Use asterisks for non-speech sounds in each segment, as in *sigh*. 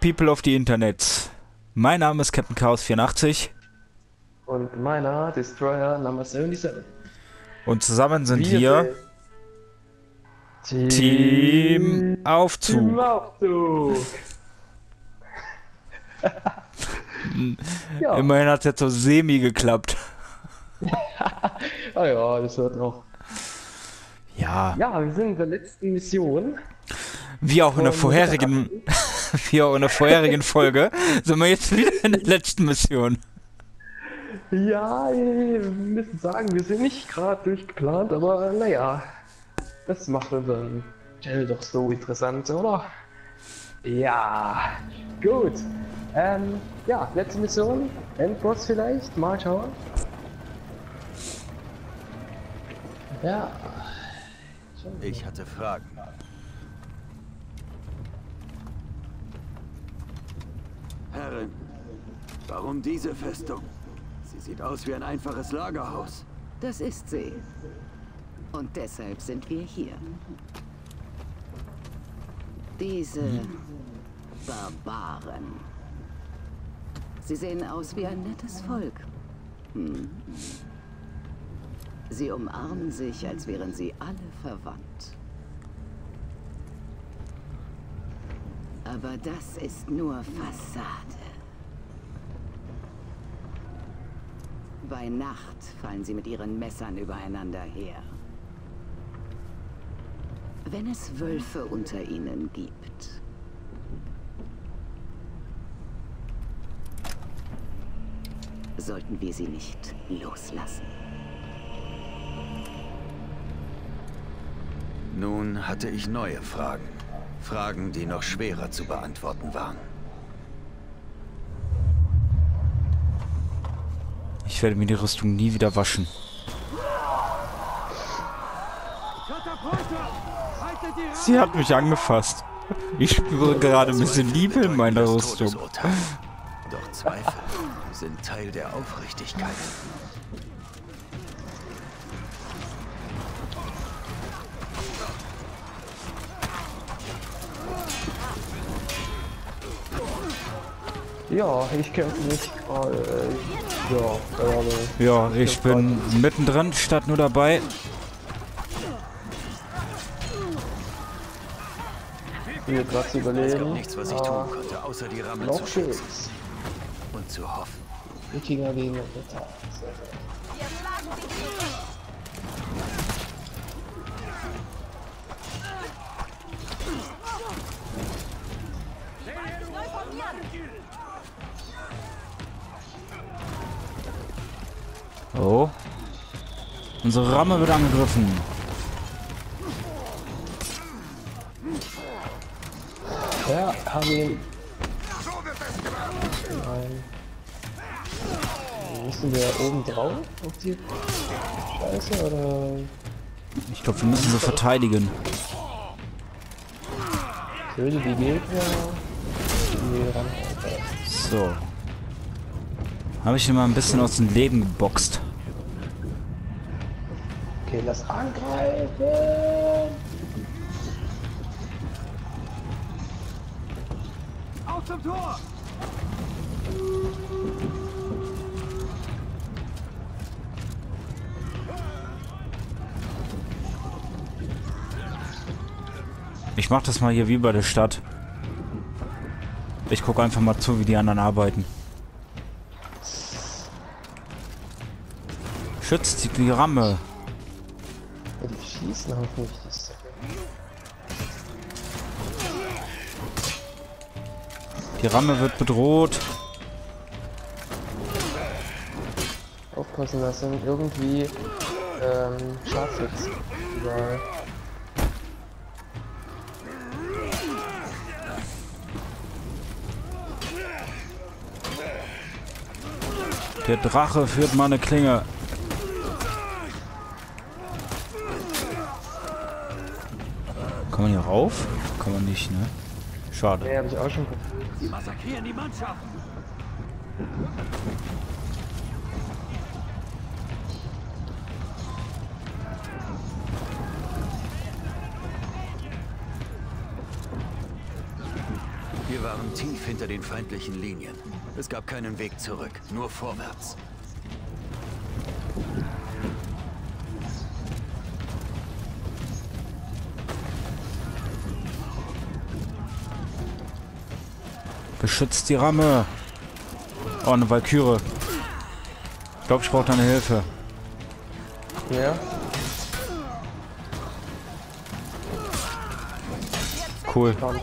People of the Internet. Mein Name ist Captain Chaos 84 Und meiner Destroyer Number 77. und zusammen sind wir, sind Team Team Aufzug. Aufzug. *laughs* ja. Immerhin hat es jetzt so semi geklappt. *laughs* Ah ja, das wird noch. Ja, Ja, wir sind in der letzten Mission. wie auch in der vorherigen, *laughs* wie auch in der vorherigen Folge, sind wir jetzt wieder in der letzten Mission. Ja, wir müssen sagen, wir sind nicht gerade durchgeplant, aber naja, das macht unseren Channel doch so interessant, oder? Ja, gut. Ähm, ja, letzte Mission. Endboss vielleicht, mal schauen. Ja. Ich hatte Fragen. Warum diese Festung? Sie sieht aus wie ein einfaches Lagerhaus. Das ist sie. Und deshalb sind wir hier. Diese Barbaren. Sie sehen aus wie ein nettes Volk. Hm. Sie umarmen sich, als wären sie alle verwandt. Aber das ist nur Fassade. Bei Nacht fallen sie mit ihren Messern übereinander her. Wenn es Wölfe unter ihnen gibt, sollten wir sie nicht loslassen. Nun hatte ich neue Fragen. Fragen, die noch schwerer zu beantworten waren. Ich werde mir die Rüstung nie wieder waschen. Sie hat mich angefasst. Ich spüre gerade ein bisschen Liebe in meiner Rüstung. Doch Zweifel sind Teil der Aufrichtigkeit. Ja, ich kämpfe nicht. Äh, ja. Ja, ich bin mittendrin, statt nur dabei. Hier gerade zu Es gab nichts, was ich Ah, tun konnte, außer die Ramme Noch zu schützen und zu hoffen. Wikinger gegen Ritter. Oh. Unsere Ramme wird angegriffen. Ja, haben ihn. Nein. Müssen wir oben drauf auf die Scheiße oder Ich glaube, wir müssen sie verteidigen. töte die Gegner? Die. So. Habe ich ihn mal ein bisschen aus dem Leben geboxt. Okay, lass angreifen! Auf zum Tor! Ich mach das mal hier wie bei der Stadt. Ich gucke einfach mal zu, wie die anderen arbeiten. Schützt die, die Ramme. Schießen hoffentlich. Das ist Die Ramme wird bedroht. Aufpassen, das sind irgendwie ähm, Scharfschütz überall. Der Drache führt mal eine Klinge. Kann man hier rauf? Kann man nicht, ne? Schade. Nee, hab ich auch schon. Sie massakrieren die Mannschaft! Wir waren tief hinter den feindlichen Linien. Es gab keinen Weg zurück, nur vorwärts. Beschützt die Ramme. Oh, eine Valkyrie. Ich glaube, ich brauche deine Hilfe. Ja. Cool. Komm.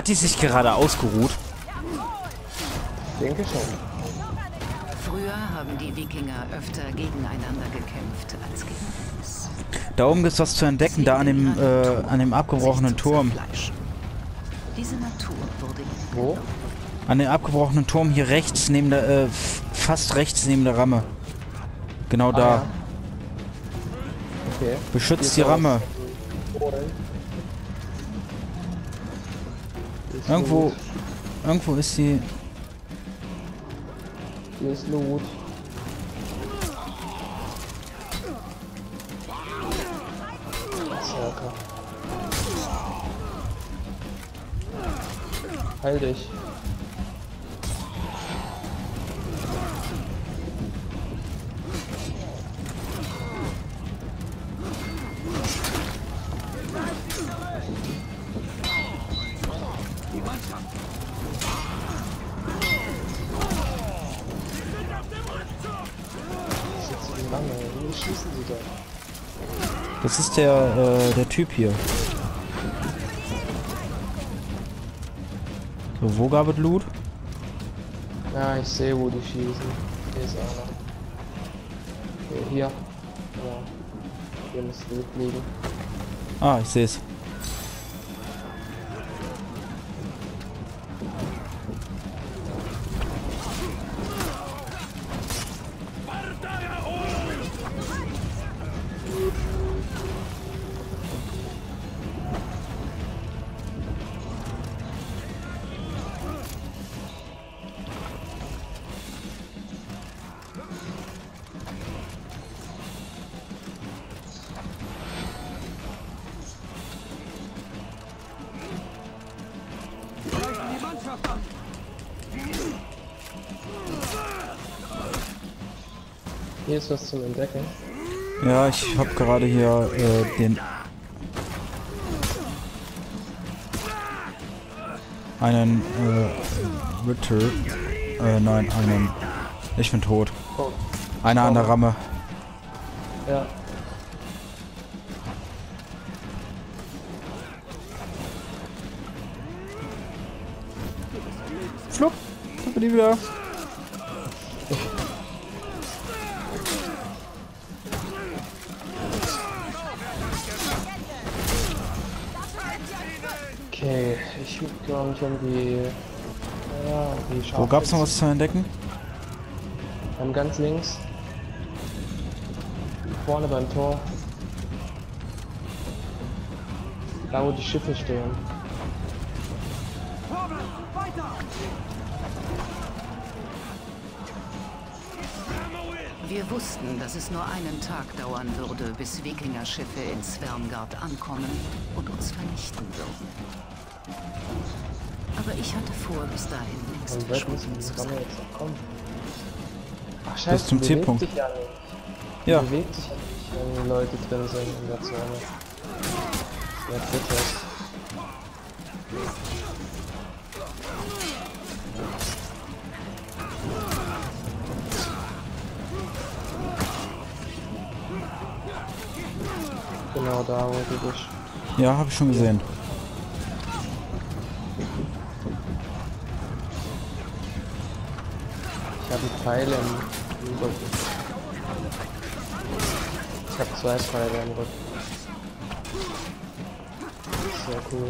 Hat die sich gerade ausgeruht? Denke schon. Früher haben die Wikinger öfter gegeneinander gekämpft als gegen uns. Da oben ist was zu entdecken, da an dem, äh, an dem abgebrochenen Turm. zerfleischen. Diese Natur wurde ihnen Wo? An dem abgebrochenen Turm hier rechts, neben der, äh, fast rechts neben der Ramme. Genau da. Ah, ja. Okay. Beschützt die Ramme. was. Holen. Hier ist Irgendwo, irgendwo ist sie. Hier ist Loot. Berserker. Heil dich. Das ist der, äh, der Typ hier. So, wo gab es Loot? Ja, ich sehe, wo die schießen. Hier ist einer. Okay, hier. Ja. Hier muss Loot liegen. Ah, ich sehe es. Hier ist was zum Entdecken. Ja, ich habe gerade hier äh, den einen äh, Ritter. Äh, nein, einen. Ich bin tot. Oh. Einer an der Ramme. Ja. Flupp. Da bin ich wieder. Okay, ich kümmere mich um die. Ja, die Wo gab's noch was zu entdecken? Dann ganz links. Vorne beim Tor. Da wo die Schiffe stehen. Wir wussten, dass es nur einen Tag dauern würde, bis Wikingerschiffe in Svermgard ankommen und uns vernichten würden. Ich hatte vor, bis dahin längst müssen verschwunden zu sein. jetzt noch kommen. Ach scheiße, zum die Zielpunkt. ja Ja. bewegt sich ja nicht, wenn die Leute drin sind in der Zone. Ja, bitte. Genau da, wo du bist. Ja, habe ich schon gesehen. Ich habe einen Pfeil im, im Rücken. Ich habe zwei Pfeile im Rücken. Sehr cool.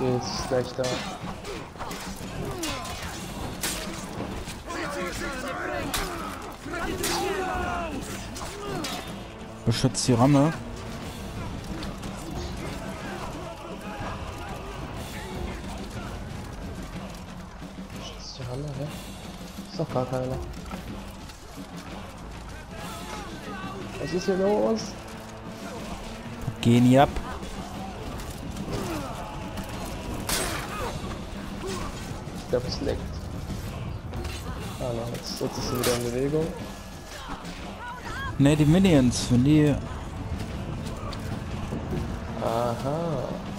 Jetzt ist gleich da. Beschützt die Ramme. Ist die Hammer, hä? Ist doch gar keiner. Was ist hier los? Gehen hier ab. Ich glaube, es leckt. Ah, no, jetzt, jetzt ist sie wieder in Bewegung. Ne, die Minions, wenn die. Aha. Sie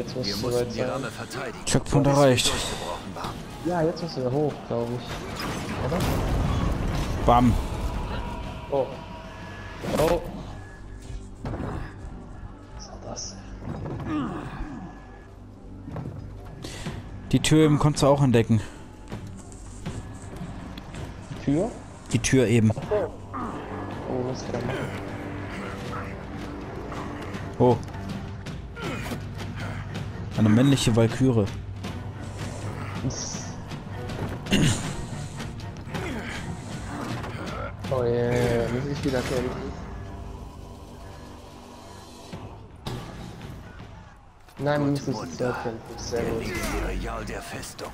Jetzt muss Wir es mussten soweit die sein. Checkpoint erreicht. War. Ja, jetzt muss er hoch, glaube ich. Oder? Bam. Oh. Oh. Was ist das? Die Tür eben konntest du auch entdecken. Tür? Die Tür eben. Oh, was kann er machen? Oh. Eine männliche Walküre. Oh yeah, muss ich wieder kämpfen. Nein, wir müssen zu zweit kämpfen. Sehr Der gut. Jarl der Festung.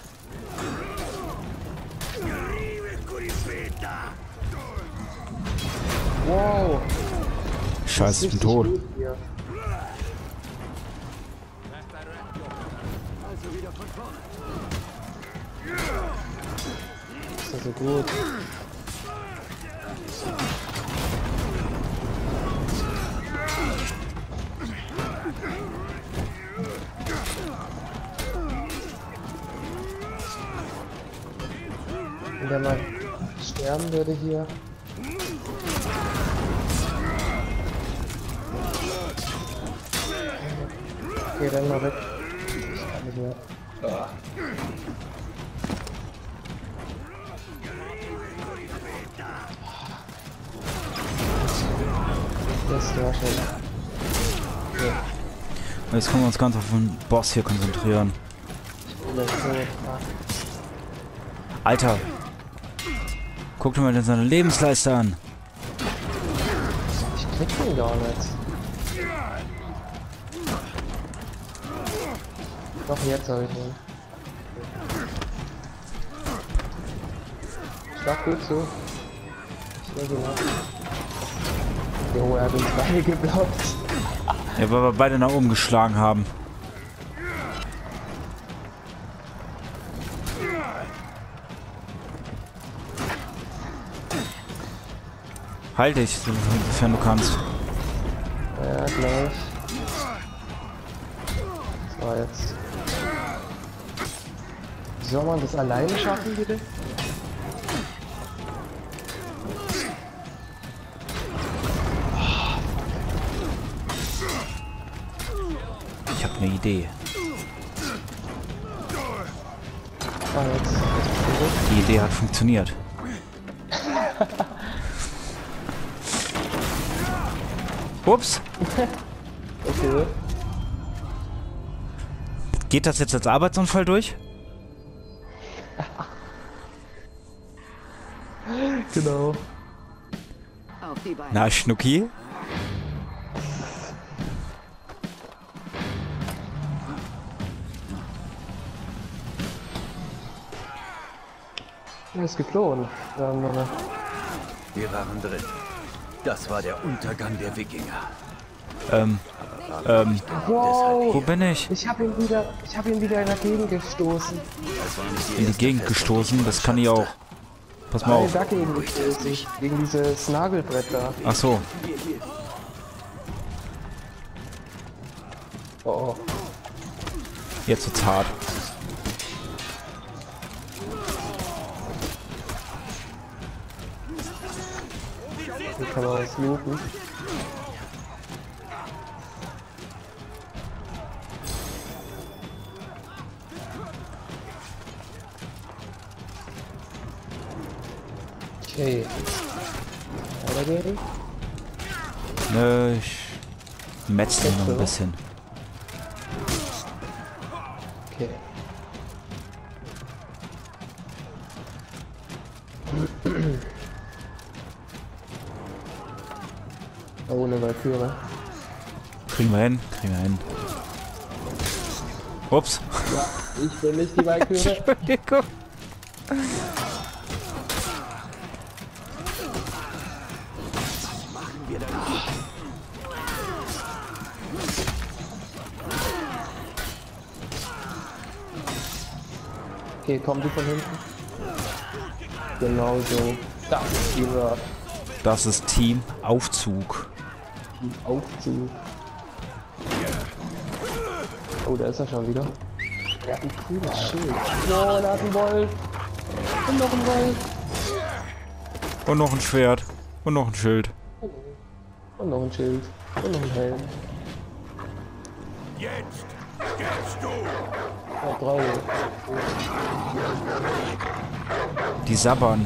Wow! Scheiße, ich bin tot. Ist das so gut? Wenn der mal sterben würde hier. Okay, renn mal weg. Ich kann nicht mehr. Ah. Das. Jetzt können wir uns ganz auf den Boss hier konzentrieren. Alter. Guck dir mal seine Lebensleiste an. Ich krieg den gar nicht. Doch, jetzt habe ich ihn. Schlag gut zu. Ihn ab. Jo, er hat uns beide geblockt. Ja, weil wir beide nach oben geschlagen haben. Halt dich, so- sofern du kannst. Ja, gleich. So, jetzt. Soll man das alleine schaffen, bitte? Ich habe eine Idee. Ah, jetzt. jetzt Die Idee hat funktioniert. *laughs* Ups. Okay. Geht das jetzt als Arbeitsunfall durch? *laughs* Genau. Auf die Beine. Na, Schnucki? Er ist geflohen. Wir waren drin. Das war der Untergang der Wikinger. Ähm, ähm, Wow! wo bin ich? Ich habe ihn wieder, ich habe ihn wieder in der Gegend gestoßen. In die Gegend gestoßen, das kann ich auch. Pass mal auf. Gegen dieses Nagelbrett da. Ach so. Oh, oh. Jetzt wird's hart. Hier kann man was looten. Okay. Weitergehen. Nö, ich metz den noch ein bisschen. Okay. *clears throat* Ohne Valkyrie. Kriegen wir hin, kriegen wir hin. Ups. Ich bin nicht die *laughs* Valkyrie. Entschuldigung. Okay, komm du von hinten. Genau so. Das ist die Word. Das ist Team Aufzug. Aufzug. Oh, da ist er schon wieder. Er hat ein cooles Schild. Oh, da ist ein Wolf. Und noch ein Wolf. Und noch ein Schwert. Und noch ein Schild. Und noch ein Schild. Und noch ein Helm. Jetzt gehst du! Die sabbern.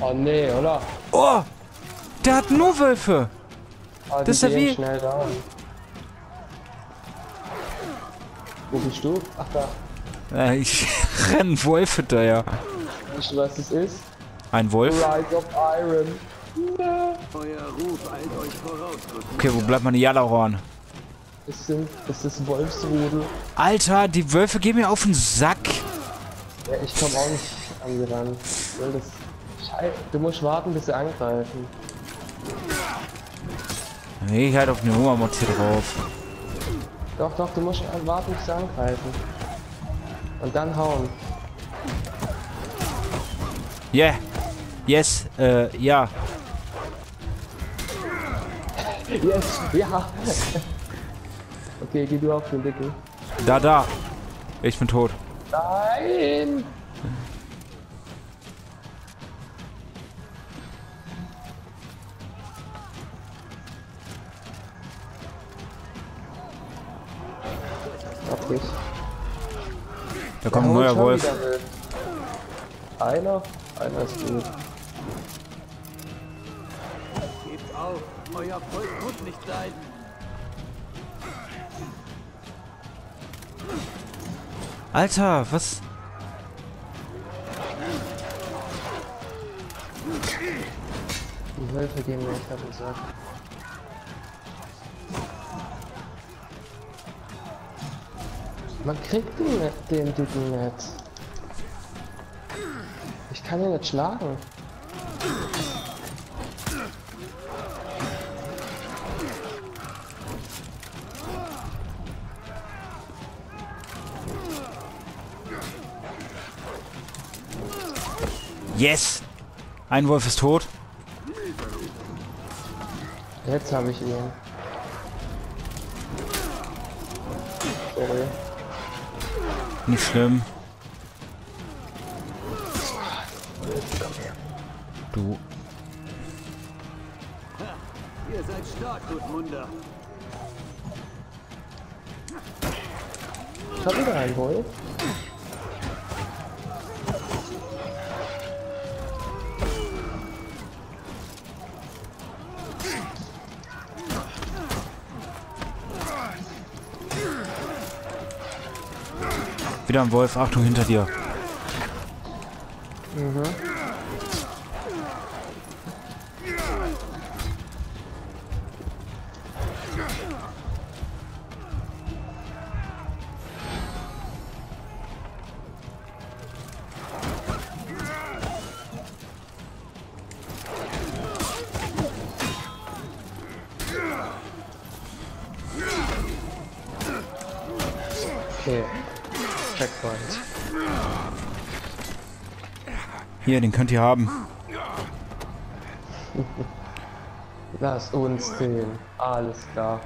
Oh, nee, oder? Oh! Der hat nur Wölfe! Oh, Das ist ja wie- schnell da. Wo bist du? Ach da. Äh, ich *laughs* renn Wolf hinterher. Weißt du, was das ist? Ein Wolf? Rise of Iron. Euer Ruf eilt euch voraus. Gut. Okay, wo bleibt meine Jalahorn? Es sind, es ist Wolfsrudel. Alter, die Wölfe gehen mir auf den Sack. Ja, ich komm auch nicht an die ran. Du musst warten, bis sie angreifen. Nee, ich halt auf eine Hummermod hier drauf. Doch, doch, du musst warten, bis sie angreifen. Und dann hauen. Yeah. Yes, äh, ja. *laughs* Yes, ja. *laughs* okay, geh du auf den Deckel. Da, da. Ich bin tot. Nein! Da kommt ein Ja, neuer schon Wolf. Einer? Einer ist gut. Gebt auf! Euer Volk muss nicht leiden! Alter, was? Die Wölfe gehen mir echt auf den Sack. Man kriegt den, nicht- den Dicken nicht. Ich kann ihn nicht schlagen. Yes! Ein Wolf ist tot. Jetzt habe ich ihn. Sorry. Nicht schlimm. Du. Ihr seid stark, Gudmunda. Ich habe wieder einen Wolf. Wieder ein Wolf. Achtung, hinter dir. Okay. Checkpoint. Hier, den könnt ihr haben. *laughs* Lass uns den. Alles klar.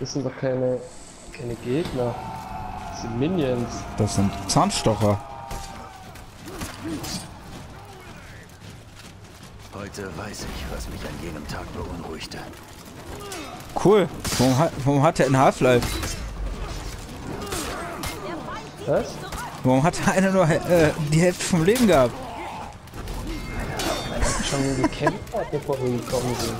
Das sind doch keine, keine Gegner. Das sind Minions. Das sind Zahnstocher. Heute weiß ich, was mich an jenem Tag beunruhigte. Cool. Warum, hat, warum hat er in Half-Life? Was? Warum hat einer nur äh, die Hälfte vom Leben gehabt? schon gekämpft hat, *laughs* bevor wir gekommen sind.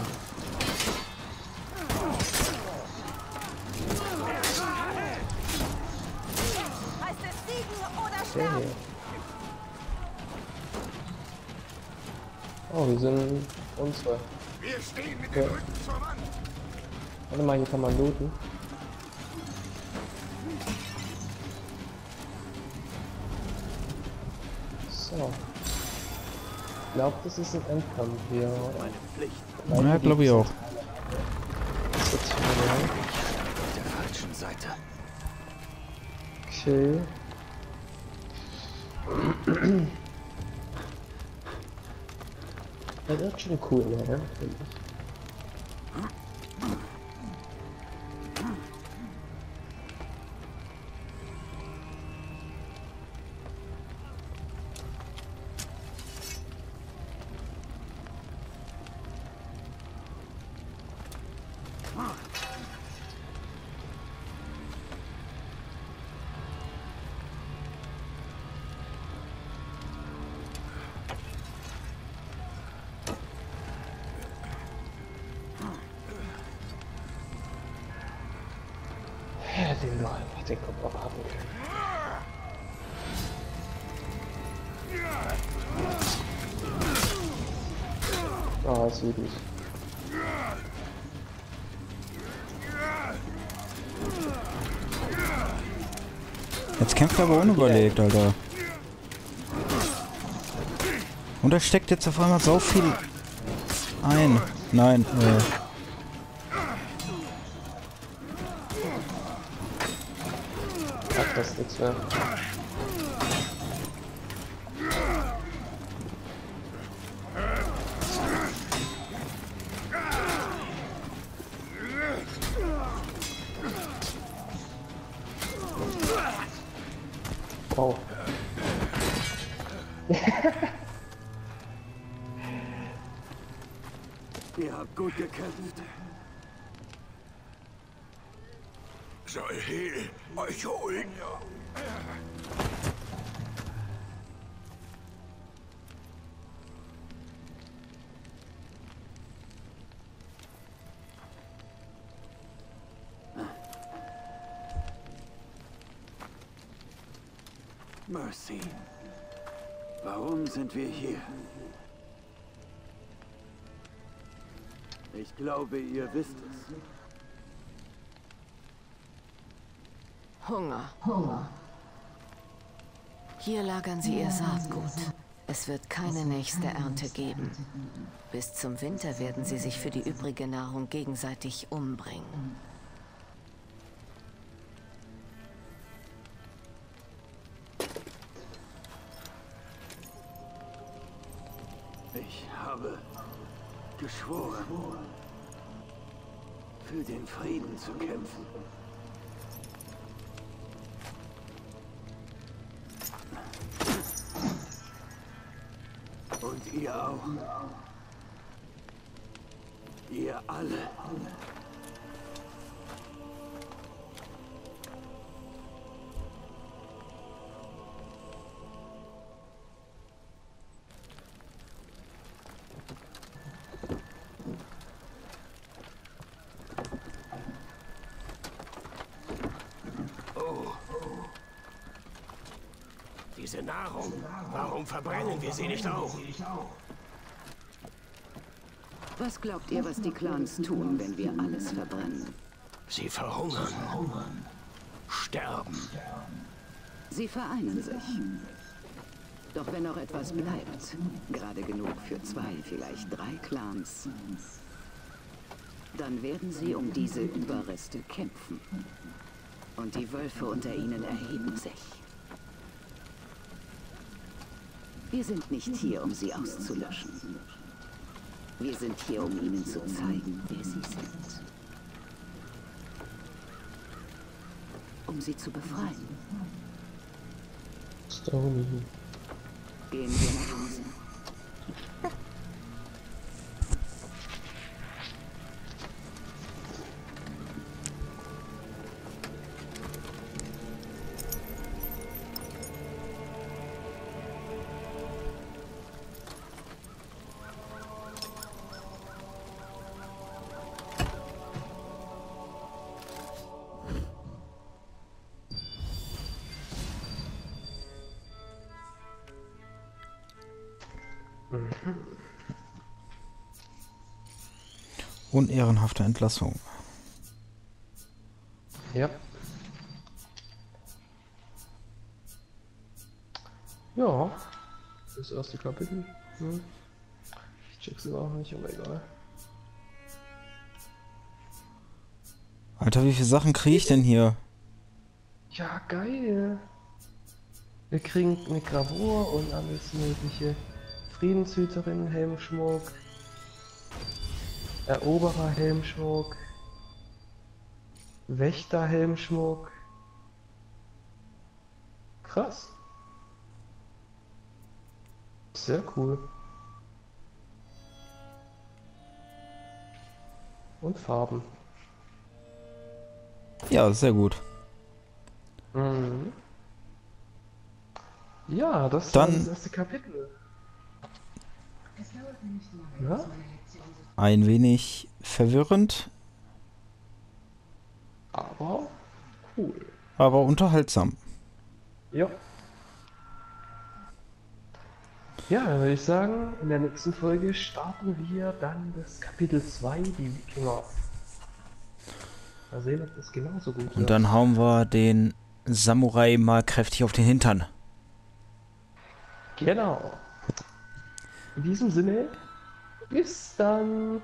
Heißt es siegen oder Der sterben? hier. Oh, wir sind unsere. Wir stehen mit Ja. dem Rücken zur Wand. Warte mal, hier kann man looten. Ich glaube, das ist ein Endkampf hier. Meine Pflicht Ja, glaube ich auch. Auf der falschen Seite. Okay. *clears throat* Das wird schon cool, ne? finde ich. Ja, den wir einfach den Kopf abhaben. Ah, ist südlich. Jetzt kämpft er aber unüberlegt, Alter. Und er steckt jetzt auf einmal so viel ein. Nein, äh. Ach, Mercy. Warum sind wir hier? Ich glaube, ihr wisst es. Hunger. Hunger. Hier lagern sie ihr Saatgut. Es wird keine nächste Ernte geben. Bis zum Winter werden sie sich für die übrige Nahrung gegenseitig umbringen. Geschworen, für den Frieden zu kämpfen. Und ihr auch. Ihr alle. Nahrung. Warum verbrennen wir sie nicht auch? Was glaubt ihr, was die Clans tun, wenn wir alles verbrennen? Sie verhungern. Sterben. Sie vereinen sich. Doch wenn noch etwas bleibt, gerade genug für zwei, vielleicht drei Clans, dann werden sie um diese Überreste kämpfen. Und die Wölfe unter ihnen erheben sich. Wir sind nicht hier, um sie auszulöschen. Wir sind hier, um ihnen zu zeigen, wer sie sind. Um sie zu befreien. Stony. Gehen wir nach Hause. *laughs* Unehrenhafte Entlassung. Ja. Ja. Das erste Kapitel. Hm. Ich check's auch nicht, aber egal. Alter, wie viele Sachen kriege ich denn hier? Ja, geil. Wir kriegen eine Gravur und alles mögliche. Friedenshüterin, Helmschmuck. Eroberer Helmschmuck. Wächter Helmschmuck. Krass. Sehr cool. Und Farben. Ja, sehr gut. Mhm. Ja, das Dann- war das erste Kapitel. Ja? Ein wenig verwirrend, Aber cool. aber unterhaltsam. Ja. Ja, dann würde ich sagen, in der nächsten Folge starten wir dann das Kapitel 2, die Wikinger. Mal sehen, ob das genauso gut Und dann hauen wir den Samurai mal kräftig auf den Hintern. Genau. In diesem Sinne, bis dann.